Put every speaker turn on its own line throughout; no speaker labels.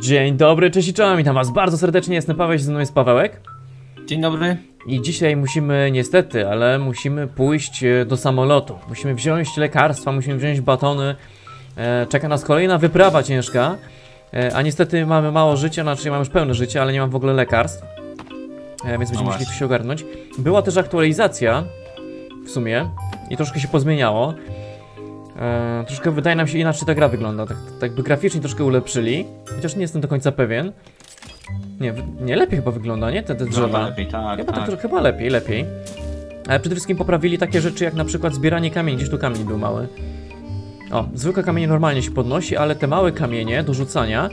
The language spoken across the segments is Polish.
Dzień dobry, cześć i czołem, witam was bardzo serdecznie, jestem Paweł, ze mną jest Pawełek.
Dzień dobry.
I dzisiaj musimy, niestety, ale musimy pójść e, do samolotu. Musimy wziąć lekarstwa, musimy wziąć batony. E, czeka nas kolejna wyprawa ciężka. E, a niestety mamy mało życia, znaczy mam już pełne życie, ale nie mam w ogóle lekarstw. E, więc będziemy musieli
właśnie.
się ogarnąć. Była też aktualizacja, w sumie, i troszkę się pozmieniało. E, troszkę wydaje nam się inaczej ta gra wygląda. Tak, tak by graficznie troszkę ulepszyli. Chociaż nie jestem do końca pewien. Nie, nie lepiej chyba wygląda, nie? Te, te drzewa.
Drzewa lepiej, tak,
Chyba,
tak.
tak, chyba lepiej, lepiej. Ale przede wszystkim poprawili takie rzeczy jak na przykład zbieranie kamieni, gdzieś tu kamień był mały. O, zwykłe kamienie normalnie się podnosi, ale te małe kamienie do rzucania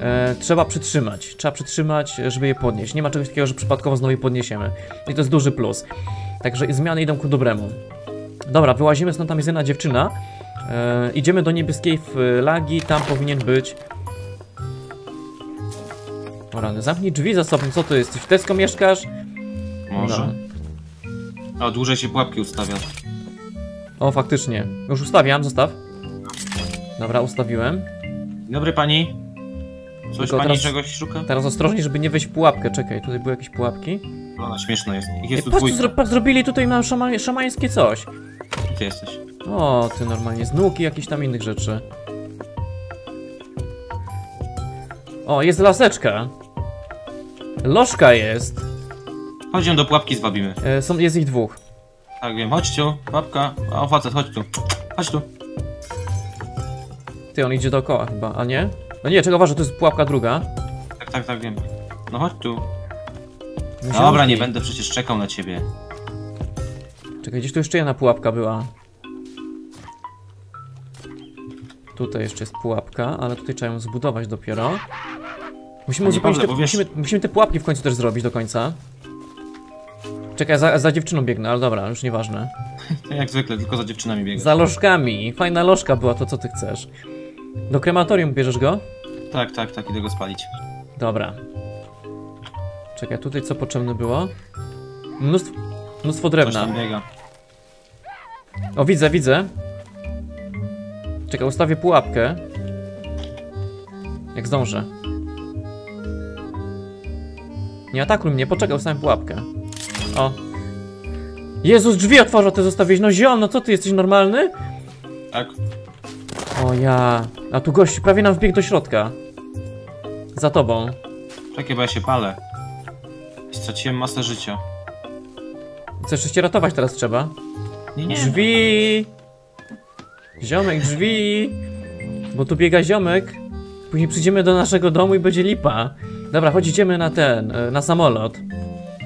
e, trzeba przytrzymać. Trzeba przytrzymać, żeby je podnieść. Nie ma czegoś takiego, że przypadkowo znowu je podniesiemy. I to jest duży plus. Także zmiany idą ku dobremu. Dobra, wyłazimy stąd, tam jest jedna dziewczyna. E, idziemy do niebieskiej flagi, tam powinien być... O rany, zamknij drzwi za sobą, co to jest? Ty w Tesco mieszkasz?
Może. O, dłużej się pułapki ustawia.
O, faktycznie. Już ustawiam, zostaw. Dobra, ustawiłem.
Dobry pani. Coś
Tylko
pani
teraz-
czegoś szuka?
Teraz ostrożnie, żeby nie wejść w pułapkę. Czekaj, tutaj były jakieś pułapki.
Ona śmieszna jest. Ich
Ej,
jest tu
patrz,
dwójka.
zro patrz, zrobili tutaj na szama szamańskie coś.
Gdzie jesteś?
O, ty normalnie, z nóg i jakichś tam innych rzeczy. O, jest laseczka. Lożka jest.
Chodź ją do pułapki zwabimy.
E, są, jest ich dwóch.
Tak wiem, chodź tu, pułapka. O, facet, chodź tu. Chodź tu.
Ty, on idzie dookoła chyba, a nie? No nie, czego uważaj, to jest pułapka druga.
Tak, tak, tak, wiem. No chodź tu.
Musimy
Dobra, nie będę przecież czekał na ciebie.
Czekaj, gdzieś tu jeszcze jedna pułapka była. Tutaj jeszcze jest pułapka, ale tutaj trzeba ją zbudować dopiero. Musimy uzupełnić te, musimy, musimy te pułapki w końcu też zrobić do końca. Czekaj, za, za dziewczyną biegnę, ale dobra, już nieważne.
Ja jak zwykle, tylko za dziewczynami biegam.
Za lożkami. Fajna lożka była, to co ty chcesz. Do krematorium bierzesz go?
Tak, tak, tak, idę go spalić.
Dobra. Czekaj, tutaj co potrzebne było? Mnóstwo, mnóstwo drewna. O, widzę, widzę. Czekaj, ustawię pułapkę. Jak zdążę. Nie atakuj mnie, poczekaj, ustawię pułapkę. O. Jezus, drzwi otworzył, ty zostawiłeś. No ziom, no co ty, jesteś normalny?
Tak?
O ja. A tu gość prawie nam wbiegł do środka. Za tobą.
Czekaj, bo ja się palę. Straciłem masę życia.
Chcesz jeszcze ratować teraz trzeba?
Nie, nie.
Drzwi! Ziomek, drzwi! Bo tu biega ziomek. Później przyjdziemy do naszego domu i będzie lipa. Dobra, chodź, idziemy na ten, e, na samolot.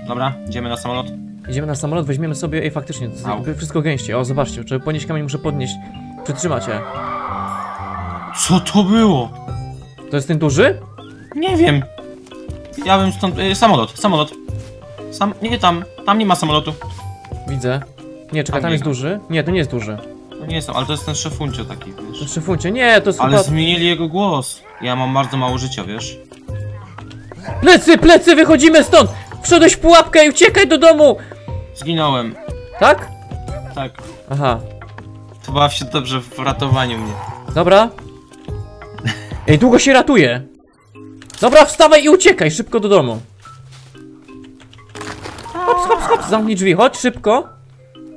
Dobra, idziemy na samolot.
Idziemy na samolot, weźmiemy sobie, ej faktycznie, to jest
Au.
jakby wszystko gęście. O, zobaczcie, żeby podnieść kamień muszę podnieść. Przytrzymać się.
Co to było?
To jest ten duży?
Nie wiem. Ja bym stąd... Y, samolot, samolot. Sam... Nie, tam. Tam nie ma samolotu.
Widzę. Nie, czekaj,
Tam
tam jest duży? Nie, to nie jest duży.
To nie jest tam, ale to jest ten szefuncio taki, wiesz.
szefuncie, nie, to jest
Ale
chyba...
zmienili jego głos. Ja mam bardzo mało życia, wiesz.
Plecy, plecy, wychodzimy stąd! Wszedłeś w pułapkę i uciekaj do domu!
Zginąłem.
Tak?
Tak.
Aha,
To baw się dobrze w ratowaniu mnie.
Dobra. Ej, długo się ratuje. Dobra, wstawaj i uciekaj szybko do domu. Hop, hop, hop, zamknij drzwi, chodź szybko.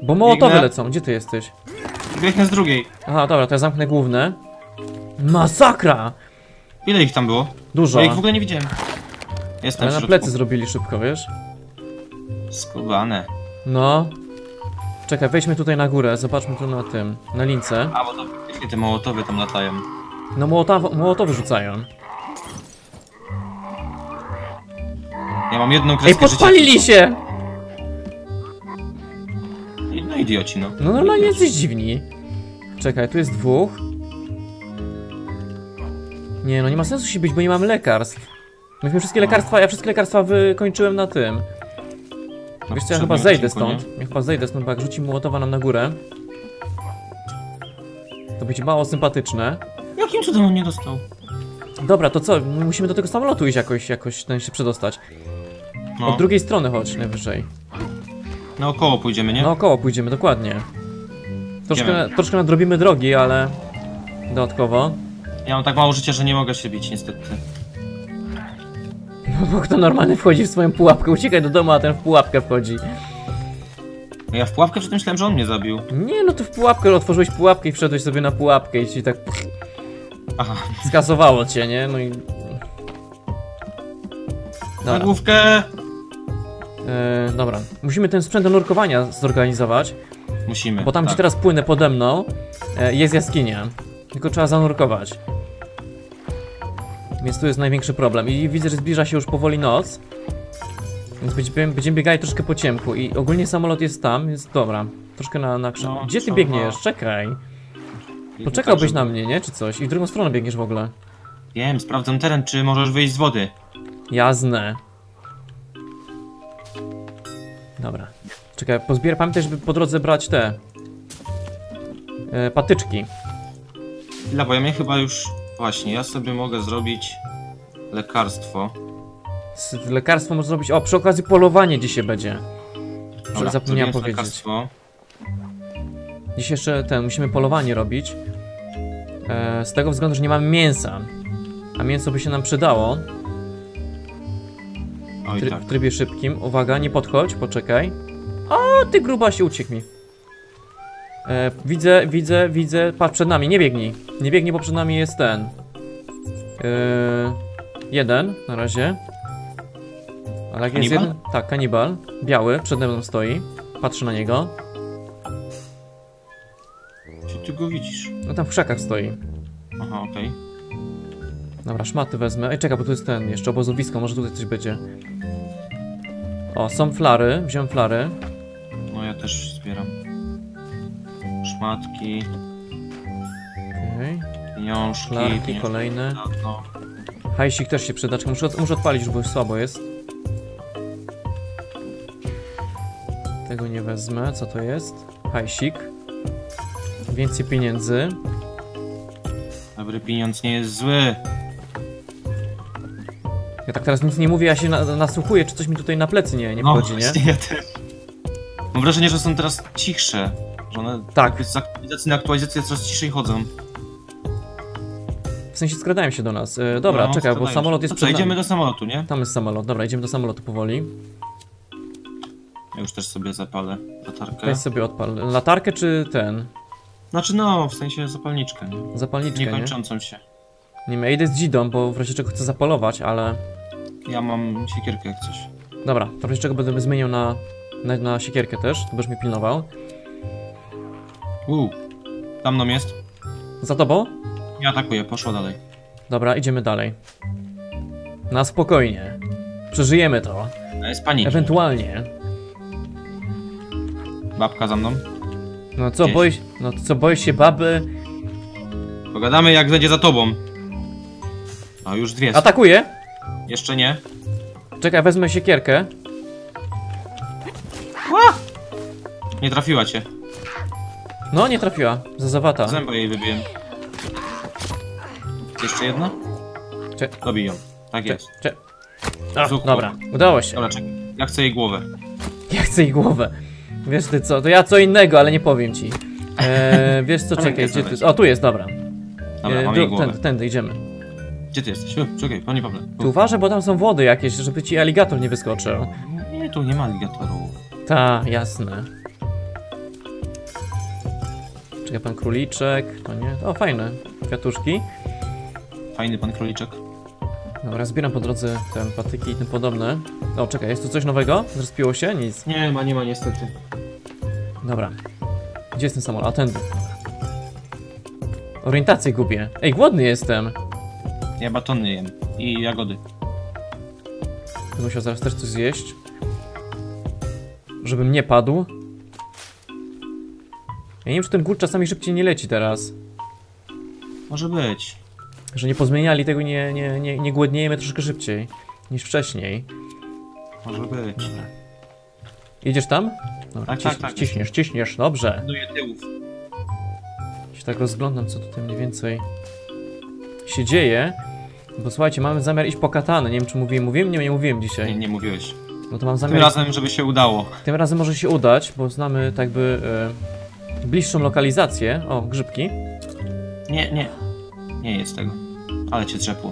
Bo mołotowy
Biegnę.
lecą, gdzie ty jesteś?
Biegnę z drugiej.
Aha, dobra, to ja zamknę główne. Masakra!
Ile ich tam było?
Dużo.
Ja ich w ogóle nie widziałem. Jestem
Ale na plecy zrobili szybko, wiesz?
Skubane.
No. Czekaj, wejdźmy tutaj na górę, zobaczmy tu na tym, na lince.
A, bo to wszystkie te mołotowy tam latają.
No mołotowy, mołotowy rzucają.
Ja mam jedną
Ej,
kreskę
podpalili
życia.
się!
No idioci, no.
No normalnie jesteś dziwni. Czekaj, tu jest dwóch. Nie, no nie ma sensu się być, bo nie mam lekarstw. Myśmy wszystkie lekarstwa, ja wszystkie lekarstwa wykończyłem na tym. Wiesz co, ja chyba zejdę stąd. Ja chyba zejdę stąd, bo jak rzuci młotowa nam na górę. To będzie mało sympatyczne.
Jakim cudem on nie dostał?
Dobra, to co? Musimy do tego samolotu iść jakoś, jakoś ten się przedostać.
No,
Od drugiej strony chodź najwyżej.
naokoło pójdziemy, nie?
Naokoło pójdziemy, dokładnie. Troszkę, troszkę nadrobimy drogi, ale... Dodatkowo.
Ja mam tak mało życia, że nie mogę się bić, niestety.
Bo kto normalny wchodzi w swoją pułapkę, uciekaj do domu, a ten w pułapkę wchodzi.
No Ja w pułapkę przy tym myślałem, że on mnie zabił.
Nie, no to w pułapkę, otworzyłeś pułapkę i wszedłeś sobie na pułapkę i ci tak
Aha.
skasowało cię, nie? No i...
Na
Dobra,
główkę!
e, dobra. Musimy ten sprzęt do nurkowania zorganizować,
Musimy.
bo tam
tak.
gdzie teraz płynę pode mną e, jest jaskinia. Tylko trzeba zanurkować. Więc tu jest największy problem. I widzę, że zbliża się już powoli noc. Więc będziemy, będziemy biegali troszkę po ciemku. I ogólnie samolot jest tam, jest dobra. Troszkę na, na krzyż.
No,
Gdzie ty biegniesz? Czekaj. Poczekałbyś na mnie, nie? Czy coś? I w drugą stronę biegniesz w ogóle.
Wiem, sprawdzam teren, czy możesz wyjść z wody.
Jasne. Dobra. Czekaj, pozbieraj, pamiętaj, żeby po drodze brać te... E, patyczki.
Chwila, bo ja mnie chyba już... Właśnie, ja sobie mogę zrobić lekarstwo.
Z lekarstwo można zrobić... O, przy okazji polowanie dzisiaj będzie.
Dobra,
zapomniałem powiedzieć.
lekarstwo.
Dziś jeszcze ten, musimy polowanie robić. E, z tego względu, że nie mamy mięsa. A mięso by się nam przydało.
Oj,
Try,
tak.
W trybie szybkim. Uwaga, nie podchodź, poczekaj. O, ty gruba się uciekł mi. E, widzę, widzę, widzę. Patrz przed nami, nie biegnij. Nie biegnij, bo przed nami jest ten. E, jeden na razie. Ale jak jest
Kanibal?
jeden. Tak, kanibal. Biały, przede mną stoi. Patrzę na niego.
Czy ty go widzisz?
No tam w krzakach stoi.
Aha, okej.
Dobra, szmaty wezmę. Ej, czekaj, bo tu jest ten, jeszcze obozowisko, może tutaj coś będzie. O, są flary, wziąłem flary.
Też zbieram. Szmatki,
Okej,
pieniążki,
kolejne.
No,
Hajsik też się przyda, muszę, muszę odpalić, bo już słabo jest. Tego nie wezmę, co to jest? Hajsik. Więcej pieniędzy.
dobry pieniądz nie jest zły.
Ja tak teraz nic nie mówię, ja się na, nasłuchuję, czy coś mi tutaj na plecy nie, nie
no,
wchodzi, nie?
ja też. Mam wrażenie, że są teraz cichsze. Że one
Tak.
z aktualizacji na aktualizację coraz ciszej chodzą.
W sensie skradają się do nas. E, dobra,
No,
czekaj, bo samolot jest
No
przed
idziemy do samolotu, nie?
Tam jest samolot, dobra, idziemy do samolotu powoli.
Ja już też sobie zapalę latarkę.
Weź sobie odpal. Latarkę czy ten?
Znaczy no, w sensie zapalniczkę, nie?
Zapalniczkę, nie?
Niekończącą się.
Nie wiem, ja idę z Gidą, bo w razie czego chcę zapalować, ale...
Ja mam siekierkę jak coś.
Dobra, w razie czego będę zmieniał na, na, na siekierkę też, to będziesz mnie pilnował.
Uuu, tam nam jest.
Za tobą?
Nie atakuje, poszła dalej.
Dobra, idziemy dalej. Na spokojnie. Przeżyjemy to.
No jest panik.
Ewentualnie.
Babka za mną.
No co,
Gdzieś.
boisz... No co, boisz się baby?
Pogadamy jak będzie za tobą. A już dwie.
Atakuje!
Jeszcze nie.
Czekaj, wezmę siekierkę.
Nie trafiła cię.
No, nie trafiła. Za zawata.
Zęba jej wybiłem. Jeszcze jedna?
Cze-
Dobij ją. Tak jest.
A,
Zuchło.
dobra, udało się.
Dobra, czekaj. Ja chcę jej głowę.
Ja chcę jej głowę. Wiesz ty co, to ja co innego, ale nie powiem ci. Eee, wiesz co, czekaj, gdzie jest? O, tu jest, dobra.
Dobra, mam jej
dru-
głowę.
tędy, tędy, idziemy.
Gdzie ty jesteś? U, czekaj, panie Pawle. U.
Tu uważaj, bo tam są wody jakieś, żeby ci aligator nie wyskoczył.
Nie, tu nie ma aligatorów.
Ta, jasne. Czekaj, pan króliczek, to nie? O, fajne. Kwiatuszki.
Fajny pan króliczek.
Dobra, zbieram po drodze te patyki i tym podobne. O, czekaj, jest tu coś nowego? Zrespiło się? Nic.
Nie ma, nie ma niestety.
Dobra. Gdzie jest ten samolot? A, tędy. Orientację gubię. Ej, głodny jestem.
Ja batony jem. I jagody.
Będę musiał zaraz też coś zjeść. Żebym nie padł. Ja nie wiem, czy ten głód czasami szybciej nie leci teraz.
Może być.
Że nie pozmieniali tego, nie, nie, nie, nie głodniejemy troszkę szybciej niż wcześniej.
Może być.
Jedziesz tam? Dobra,
Tak,
ciś,
tak, tak.
Ciśniesz, ciśniesz, dobrze.
Buduję tyłów.
Się tak rozglądam, co tutaj mniej więcej się dzieje. Bo słuchajcie, mamy zamiar iść po katanę. Nie wiem, czy mówiłem, mówiłem? Nie, nie mówiłem dzisiaj.
Nie, nie mówiłeś.
No to mam
Tym
zamiar.
razem, żeby się udało.
Tym razem może się udać, bo znamy tak by e, bliższą lokalizację. O, grzybki.
Nie, nie. Nie jest tego. Ale cię trzepło.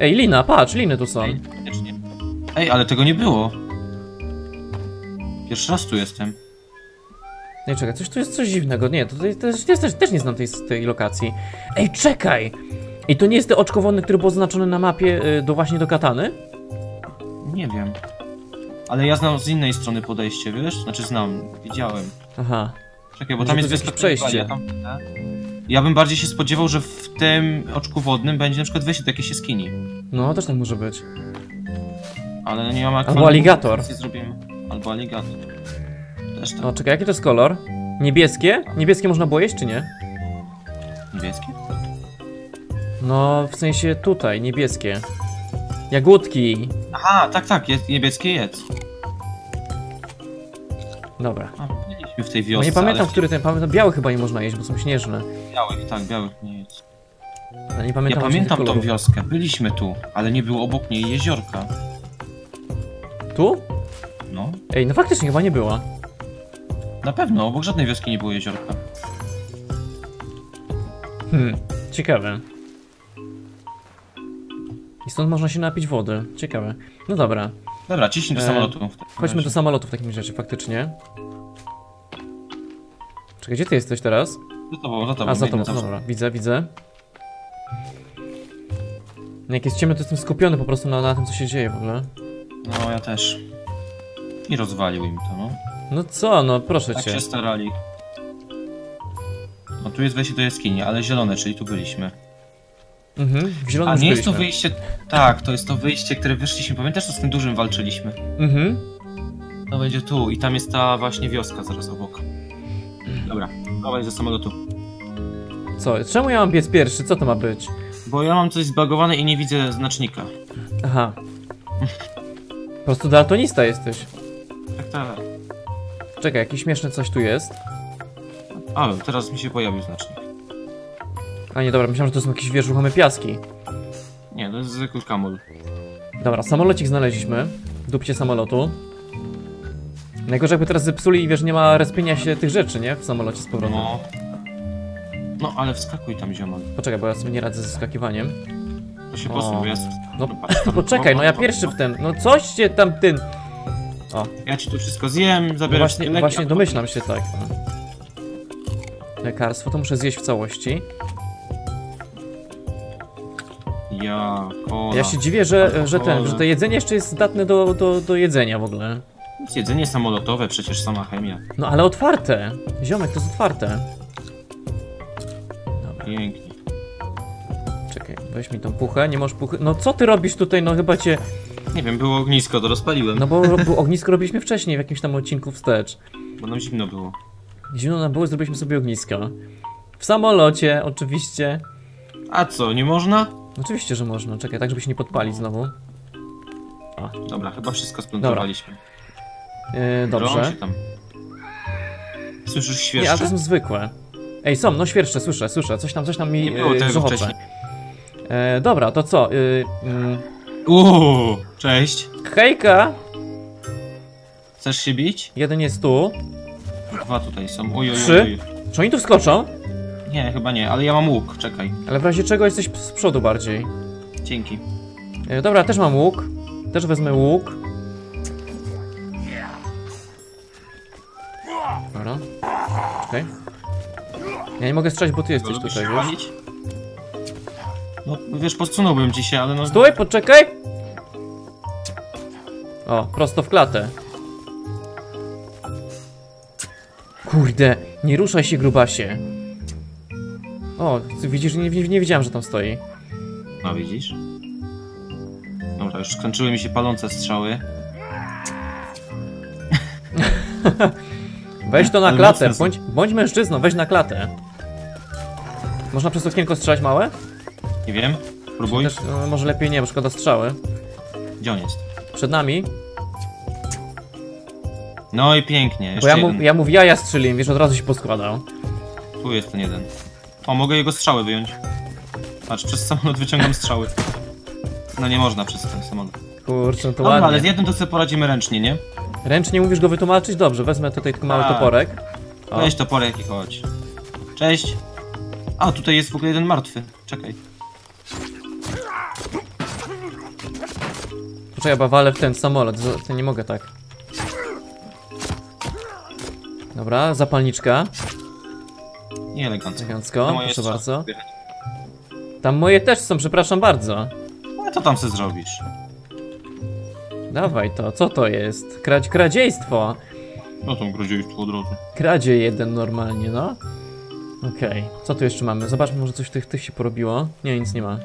Ej, lina, patrz, liny tu są.
Ej, faktycznie. Ej, ale tego nie było. Pierwszy raz tu jestem.
Nie, czekaj, coś tu jest coś dziwnego. Nie, to, to, to, jest- też, też nie znam tej, tej lokacji. Ej, czekaj! I to nie jest te oczko wodne, które było zaznaczone na mapie y, do właśnie do katany?
Nie wiem. Ale ja znam z innej strony podejście, wiesz? Znaczy znam, widziałem.
Aha.
Czekaj, bo
Może
tam jest
jakieś przejście.
Ja, tam widzę. ja bym bardziej się spodziewał, że w tym oczku wodnym będzie na przykład wejście do jakiejś jaskini.
No, też tak może być.
Ale nie mam jak...
Albo aligator.
Zrobimy. Albo aligator. Też tak.
No, czekaj, jaki to jest kolor? Niebieskie? Niebieskie można było jeść, czy nie?
Niebieskie?
No, w sensie tutaj, niebieskie. Jagódki.
Aha, tak, tak, jest, niebieskie jedz.
Dobra.
A, byliśmy w tej
No
wiosce,
nie pamiętam,
ale
który ten, pamiętam, białe chyba nie można jeść, bo są śnieżne.
białych, tak, białych nie jedz.
Ale nie
Ja
pamiętam właśnie
pamiętam tą wioskę, byliśmy tu, ale nie było obok niej jeziorka.
Tu?
No,
Ej, no faktycznie chyba nie była.
na pewno, obok żadnej wioski nie było jeziorka.
Hmm, ciekawe. I stąd można się napić wody. Ciekawe. No dobra.
Dobra, ciśnij do
E,
samolotu.
Chodźmy do samolotu w takim razie, faktycznie. Czekaj, gdzie ty jesteś teraz?
Za tobą, za tobą.
A, za tobą, dobra, widzę, widzę. No, Jak jest ciemno, to jestem skupiony po prostu na, na tym, co się dzieje w ogóle.
No, ja też. I rozwalił im to, no.
No co, no proszę
Tak
cię.
się starali. No tu jest wejście do jaskini, ale zielone, czyli tu byliśmy.
Mhm, w zielonym
A nie jest to
byliśmy.
wyjście... Tak, to jest to wyjście, które wyszliśmy. Pamiętasz, co z tym dużym walczyliśmy?
Mhm.
To będzie tu i tam jest ta właśnie wioska zaraz obok. Dobra, dawaj ze samolotu.
Co, czemu ja mam biec pierwszy? Co to ma być?
Bo ja mam coś zbagowane i nie widzę znacznika.
Aha. Po prostu daltonista jesteś.
Tak, tak.
Czekaj, jakieś śmieszne coś tu jest.
A, teraz mi się pojawił znacznik.
A nie, dobra, myślałem, że to są jakieś wiesz, ruchome piaski.
Nie, to jest zwykły kamul.
Dobra, samolocik znaleźliśmy. Dupcie samolotu. Najgorzej jakby teraz zepsuli i wiesz, nie ma respienia się tych rzeczy, nie? W samolocie z powrotem.
No. No, ale wskakuj tam, ziomal.
Poczekaj, bo ja sobie nie radzę ze skakiwaniem.
To się
O.
posuń, bo ja...
No,
tam-
Poczekaj, no ja pierwszy w ten. No coś cię tam ten.
Ja ci tu wszystko zjem,
No
zabieram
właśnie,
wszystkie
właśnie
leki,
domyślam się tak. No. Lekarstwo to muszę zjeść w całości.
Ja, kola.
Ja się dziwię, że, że ten, że to jedzenie jeszcze jest zdatne do, do, do jedzenia w ogóle.
Jedzenie samolotowe, przecież sama chemia.
No ale otwarte. Ziomek, to jest otwarte. Dobra,
Pięknie.
czekaj, weź mi tą puchę, nie możesz puchy. No co ty robisz tutaj? No chyba cię.
Nie wiem, było ognisko, to rozpaliłem,
No bo, ognisko robiliśmy wcześniej w jakimś tam odcinku wstecz.
bo nam zimno było.
Zimno nam było, zrobiliśmy sobie ognisko. W samolocie, oczywiście.
A co, nie można?
Oczywiście, że można. Czekaj, tak żeby się nie podpalić znowu.
Dobra, chyba wszystko splątowaliśmy.
Yy,
Drą
dobrze.
się tam. Słyszysz
Nie, ale to
świerszcze?
są zwykłe. Ej, są, no świerszcze, słyszę, słyszę. Coś tam, coś tam mi
Nie było tego
grzochocze.
wcześniej.
E, dobra, to co? Yy,
Uuu, cześć.
hejka!
Chcesz się bić?
Jeden jest tu.
Dwa tutaj są. Oj, oj,
Trzy?
oj.
Czy oni tu wskoczą?
Nie, chyba nie, ale ja mam łuk, czekaj.
Ale w razie czego jesteś z przodu bardziej.
Dzięki.
E, dobra, też mam łuk. Też wezmę łuk. Okej. Ja nie mogę strzelać, bo ty jesteś
Lubisz
tutaj, wiesz?
No, wiesz, podsunąłbym ci się, ale no...
Stój, poczekaj! O, prosto w klatę. Kurde, nie ruszaj się, grubasie. O, ty widzisz, nie, nie, nie wiedziałem, że tam stoi.
No, widzisz? Dobra, już skończyły mi się palące strzały.
Weź to na
Ale
klatę,
są.
bądź, bądź mężczyzną, weź na klatę. Można przez okienko strzelać małe?
Nie wiem. Próbuj.
Też, no, może lepiej nie, bo szkoda strzały.
Gdzie on jest?
Przed nami.
No i pięknie,
Bo
jeszcze
ja mu,
jeden.
ja mu w jaja strzeliłem, wiesz, od razu się poskładał.
Tu jest ten jeden. O, mogę jego strzały wyjąć. Patrz, przez samolot wyciągam strzały. No nie można przez ten samolot.
Kurczę, to
Dobra, ale z
ładnie.
jednym to sobie poradzimy ręcznie, nie?
Ręcznie mówisz go wytłumaczyć? Dobrze, wezmę tutaj tylko mały
Tak.
toporek. O.
Weź toporek i chodź. Cześć. A, tutaj jest w ogóle jeden martwy. Czekaj.
Poczekaj, bo walę w ten samolot, to nie mogę tak. Dobra, zapalniczka,
Nie elegancko.
elegancko,
moje
proszę bardzo. Tam moje też są, przepraszam bardzo.
No to tam se zrobisz.
Dawaj to, co to jest? Krać, kradziejstwo.
No groźieństwo od razu.
Kradzie jeden normalnie, no. Okej, co tu jeszcze mamy? Zobaczmy, może coś tych, tych się porobiło. Nie, nic nie ma.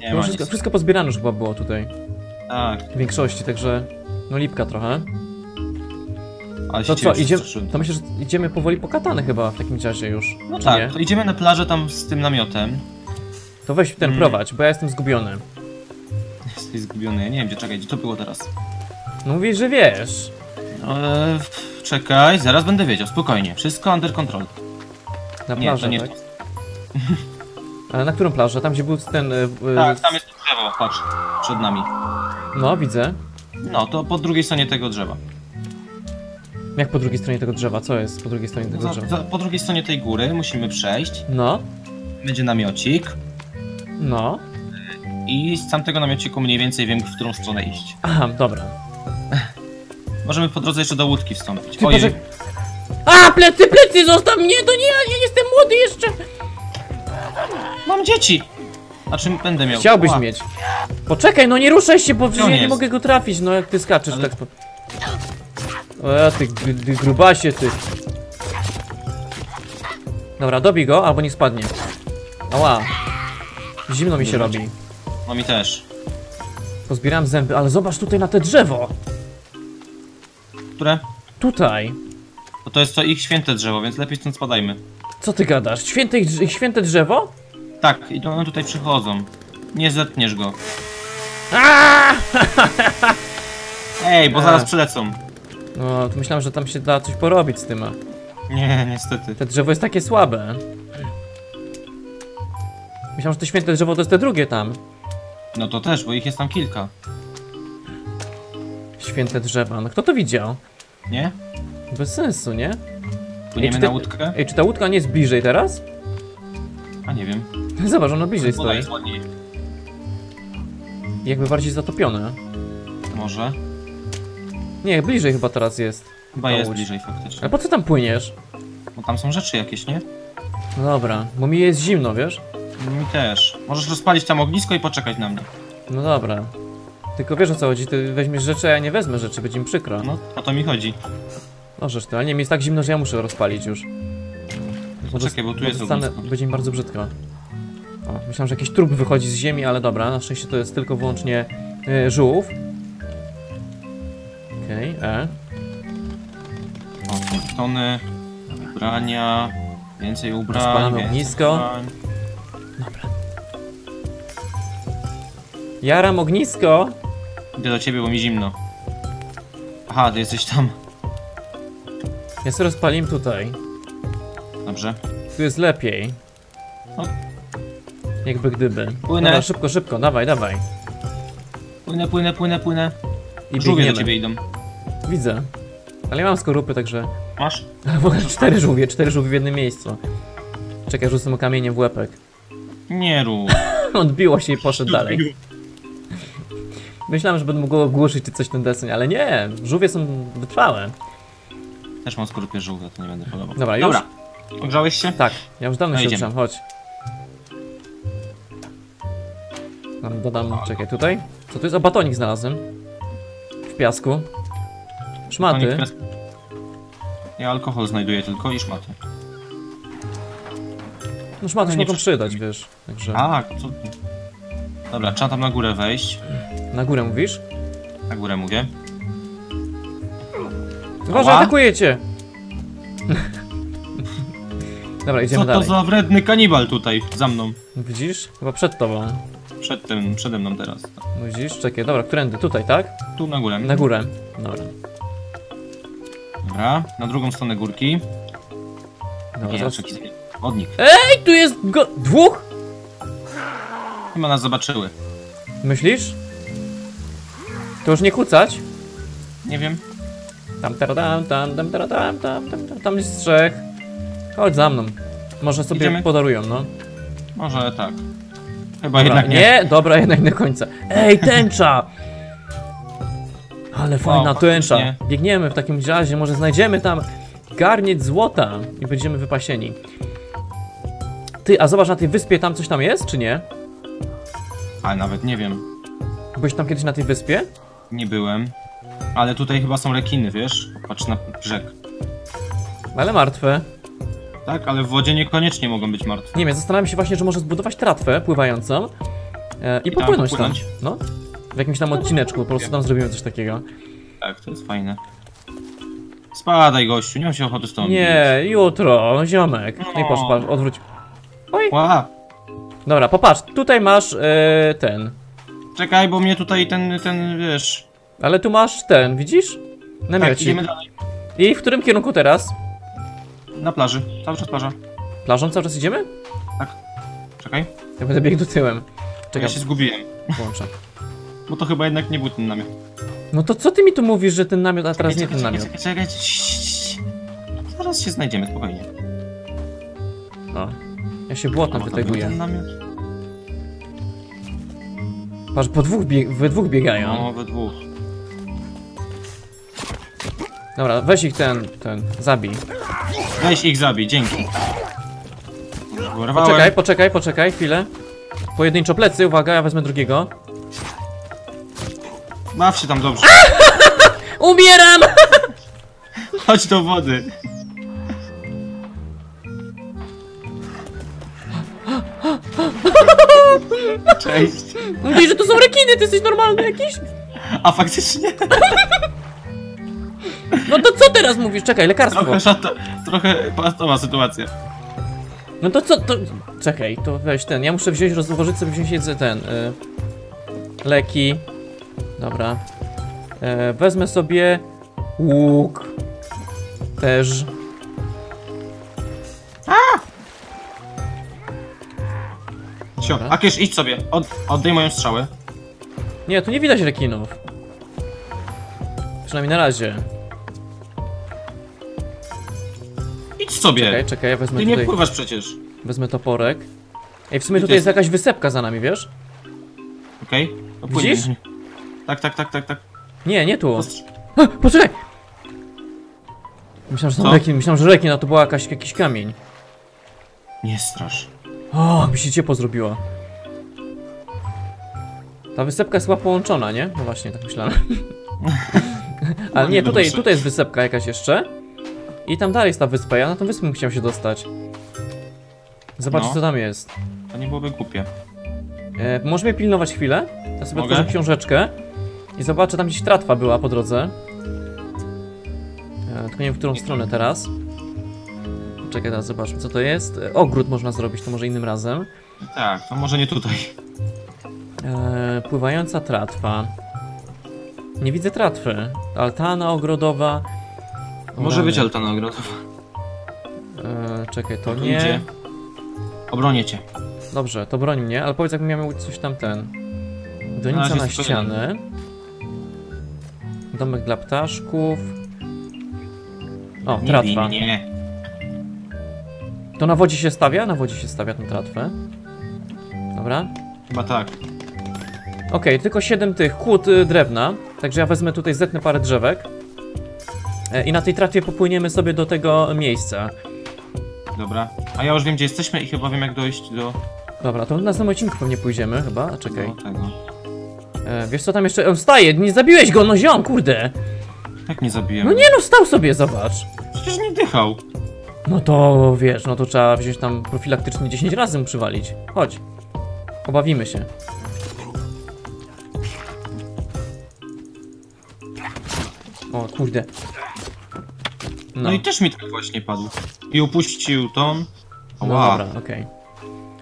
Nie
No,
ma
wszystko,
nic.
wszystko pozbierane już chyba było tutaj.
Tak,
W większości, także... No lipka trochę.
ale
To co, idziemy, to myślę, że idziemy powoli po katany chyba w takim razie już.
No tak,
nie?
to idziemy na plażę tam z tym namiotem.
To weź ten
Mm.
prowadź, bo ja jestem zgubiony.
Jesteś zgubiony, ja nie wiem gdzie, czekaj, gdzie to było teraz?
No mówisz, że wiesz.
Eee, czekaj, zaraz będę wiedział, spokojnie. Wszystko under control.
Na
Nie,
plażę,
to nie
tak? Ale na którą plażę? Tam gdzie był ten... y, y,
Tak, tam jest to drzewo, patrz, przed nami.
No, widzę.
No, to po drugiej stronie tego drzewa.
Jak po drugiej stronie tego drzewa? Co jest po drugiej stronie tego
Za,
drzewa?
za, po drugiej stronie tej góry musimy przejść.
No,
Będzie namiocik.
no.
I z tamtego namiociku mniej więcej wiem, w którą stronę iść.
Aha, dobra.
Możemy po drodze jeszcze do łódki wstąpić.
Ty
Ojej,
poczek- A, plecy, plecy, zostaw mnie, to nie ja, ja jestem młody jeszcze.
mam dzieci! Znaczy będę miał.
Chciałbyś
Ła.
mieć. Poczekaj, no nie ruszaj się, bo przecież
on
ja nie
jest?
mogę go trafić, no jak ty skaczesz
Ale-
tak. po- O, ty, ty, ty grubasie, ty. Dobra, dobij go, albo nie spadnie. Ała. Zimno mi się robi.
No mi też.
Pozbieram zęby, ale zobacz tutaj na te drzewo.
Które?
Tutaj.
Bo to jest to ich święte drzewo, więc lepiej stąd spadajmy.
Co ty gadasz? Święte, ich święte drzewo?
Tak, i one tutaj przychodzą. Nie zetniesz go. Ej, bo zaraz przylecą.
No, to myślałem, że tam się da coś porobić z tym.
Nie, niestety.
Te drzewo jest takie słabe. Myślałem, że to święte drzewo to jest te drugie tam.
No to też, bo ich jest tam kilka.
Święte drzewa. No kto to widział?
Nie?
Bez sensu, nie?
Płyniemy na łódkę?
Ej, czy ta łódka nie jest bliżej teraz?
A nie wiem.
Zobacz, ona bliżej stoi.
jest ładniej.
Jakby bardziej zatopione.
Może.
Nie, bliżej chyba teraz jest.
Chyba jest
łódź.
bliżej
Ale
faktycznie.
po co tam płyniesz?
Bo tam są rzeczy jakieś, nie?
No dobra, bo mi jest zimno, wiesz?
Mi też. Możesz rozpalić tam ognisko i poczekać na mnie.
No dobra. Tylko wiesz o co chodzi, ty weźmiesz rzeczy, a ja nie wezmę rzeczy, będzie mi przykro.
No, o to mi chodzi.
Możesz ty, ale nie, mi jest tak zimno, że ja muszę rozpalić już.
Poczekaj, bo tu jest
dostanę,
ognisko.
Będzie mi bardzo brzydko. O, myślałem, że jakiś trup wychodzi z ziemi, ale dobra, na szczęście to jest tylko wyłącznie y, żółw. Okej, e.
O, tony, ubrania, więcej ubrań, więcej
ognisko.
ubrań.
Jaram ognisko!
Idę do ciebie, bo mi zimno. Aha, ty jesteś tam.
Ja sobie rozpalim tutaj.
Dobrze.
Tu jest lepiej.
No.
Jakby gdyby.
Płynę.
Dobra, szybko, szybko, dawaj, dawaj.
Płynę, płynę, płynę, płynę.
I
Żółwie do
biegniemy.
ciebie idą.
Widzę. Ale ja mam skorupy, także...
Masz?
cztery żółwie, cztery żółwie w jednym miejscu. Czekaj, rzucę mu kamieniem w łepek.
Nie rób.
Odbiło się i poszedł dalej. Myślałem, że będę mógł ogłuszyć czy coś ten deseń, ale nie. Żółwie są wytrwałe.
Też mam skorupie żółte, to nie będę podobał.
Dobra, już?
Dobra. Ogrzałeś się?
Tak, ja już dawno
No
się
idziemy.
ruszam, chodź. Tam dodam, czekaj, tutaj. Co to jest? O, batonik znalazłem. W piasku. Szmaty.
Tonik pias- Ja alkohol znajduję tylko i szmaty.
No szmaty
No
się mogą
przy-
przydać, wiesz. Także
Tak? Dobra, trzeba tam na górę wejść.
na górę mówisz?
Na górę mówię.
Uważaj,
Ała.
atakuje cię! Dobra, idziemy
Co to
dalej.
za wredny kanibal tutaj, za mną.
Widzisz? Chyba przed tobą.
Przed tym, przede mną teraz.
Widzisz? Czekaj, dobra, którędy? Tutaj, tak?
Tu na górę.
Na górę. Dobra.
Dobra, na drugą stronę górki.
Dobra,
Nie,
zaraz...
wodnik.
Ej, tu jest go... Dwóch?
Chyba nas zobaczyły.
Myślisz? To już nie kucać?
Nie wiem.
Tam, taradam, tam, tam, taradam, tam, tam, tam, tam jest trzech. Chodź za mną. Może sobie
Idziemy?
podarują, no.
Może tak. Chyba
Dobra,
jednak nie.
nie. Dobra, jednak nie do końca. Ej, tęcza! Ale fajna tęcza.
faktycznie.
Biegniemy w takim razie, może znajdziemy tam garniec złota i będziemy wypasieni. Ty, a zobacz na tej wyspie, tam coś tam jest, czy nie?
Ale nawet nie wiem.
Byłeś tam kiedyś na tej wyspie?
Nie byłem. Ale tutaj chyba są rekiny, wiesz? Patrz na brzeg.
Ale martwe.
Tak, ale w wodzie niekoniecznie mogą być martwe.
Nie wiem, zastanawiam się właśnie, że może zbudować tratwę pływającą e, i
tam
popłynąć tam.
popłynąć?
No. W jakimś tam odcineczku, po prostu tam zrobimy coś takiego.
Tak, to jest fajne. Spadaj, gościu, nie mam się ochoty z tobą.
Nie, jutro, ziomek. Nie
No.
patrz, odwróć. Oj.
Ła,
Dobra, popatrz, tutaj masz e, ten.
czekaj, bo mnie tutaj ten, ten, wiesz...
Ale tu masz ten, widzisz?
Tak,
Namiocik.
idziemy dalej.
I w którym kierunku teraz?
Na plaży, cały czas plaża.
Plażą cały czas idziemy?
Czekaj,
Ja będę biegł tyłem.
ja
Czekaj,
się zgubiłem.
włączę.
Bo to chyba jednak nie był ten namiot.
No to co ty mi tu mówisz, że ten namiot, a teraz nie
Czekaj,
ten
czekaj,
namiot?
Czekaj, czekaj, czekaj. Zaraz się znajdziemy, spokojnie.
O. Ja się
był
wyteguję. Patrz, po dwóch bieg we dwóch biegają.
No, we dwóch.
Dobra, weź ich ten, ten, zabij.
Weź ich zabij, dzięki. Urwałem.
Poczekaj, poczekaj, poczekaj, chwilę. Pojedynczo plecy, uwaga, ja wezmę drugiego.
Baw się tam dobrze.
Umieram!
Chodź do wody. Cześć.
Mówisz, że to są rekiny, ty jesteś normalny jakiś?
A faktycznie
No to co teraz mówisz? Czekaj, lekarstwo.
trochę szata, trochę pastowa sytuacja.
No to co, to... Czekaj, to weź ten, ja muszę wziąć, rozłożyć sobie, wziąć jedzę ten, y... Leki. Dobra. E, wezmę sobie łuk. Też.
Sio,
Dobra.
Akiesz, idź sobie, Od, oddaj moją strzałę.
Nie, tu nie widać rekinów. Przynajmniej na razie.
Idź sobie.
Czekaj, czekaj, ja wezmę
Ty nie
tutaj,
pływasz przecież.
wezmę toporek. Ej, w sumie
Gdzie
tutaj jest
jest?
jakaś wysepka za nami, wiesz?
Okej? To.
Widzisz?
Tak, tak, tak, tak, tak.
Nie, nie tu.
Postrz-
A, poczekaj! Myślałem, że to
Co?
rekin, myślałem, że rekin, a to była jakaś, jakiś kamień.
Nie strasz.
O, mi się ciepło zrobiło. Ta wysepka jest chyba połączona, nie? No właśnie, tak myślałem. Ale nie, tutaj, tutaj jest wysepka jakaś jeszcze. I tam dalej jest ta wyspa, ja na tą wyspę bym chciał się dostać. Zobaczcie
No.
co tam jest.
To nie byłoby głupie.
E, możesz mnie pilnować chwilę? Ja sobie
Mogę?
otworzę książeczkę. I zobaczę, tam gdzieś tratwa była po drodze. E, tylko nie wiem, w którą stronę teraz. Czekaj, teraz zobaczmy, co to jest. E, ogród można zrobić, to może innym razem.
Tak, to może nie tutaj.
E, pływająca tratwa. Nie widzę tratwy. Altana ogrodowa. O
Może być altana ogrodowa.
E, czekaj, to nie.
idzie. Obronię cię.
Dobrze, to broń mnie, ale powiedz, jakbym miał coś tam ten. Donica na ścianę. Domek dla ptaszków. O,
Nie
tratwa.
bij mnie.
To na wodzie się stawia? Na wodzie się stawia tą tratwę. Dobra.
Chyba tak.
Okej, tylko 7 tych kłód y, drewna. Także ja wezmę tutaj, zetnę parę drzewek. E, I na tej tratwie popłyniemy sobie do tego miejsca.
Dobra. A ja już wiem gdzie jesteśmy i chyba wiem jak dojść do,
Dobra, to na następnym odcinku pewnie pójdziemy chyba. A czekaj.
do tego.
E, wiesz co tam jeszcze? On wstaje, nie zabiłeś go, no ziom, kurde.
Jak nie zabiłem?
No nie no, wstał sobie, zobacz.
Przecież nie dychał.
No to wiesz, no to trzeba wziąć tam profilaktycznie 10 razy mu przywalić. Chodź. Pobawimy się. O kurde.
No.
No,
i też mi tak właśnie padł. I upuścił tą.
no
Ła.
dobra, okej.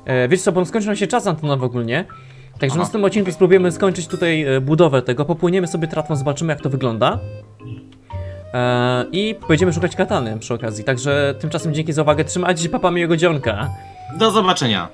E, Wiesz co, bo skończył nam się czas antenowy ogólnie. Także w
Aha.
następnym odcinku spróbujemy skończyć tutaj e, budowę tego. Popłyniemy sobie tratwą, zobaczymy jak to wygląda. E, I będziemy szukać katany przy okazji. Także tymczasem dzięki za uwagę. Trzymajcie się, papa miłego dzionka.
Do zobaczenia.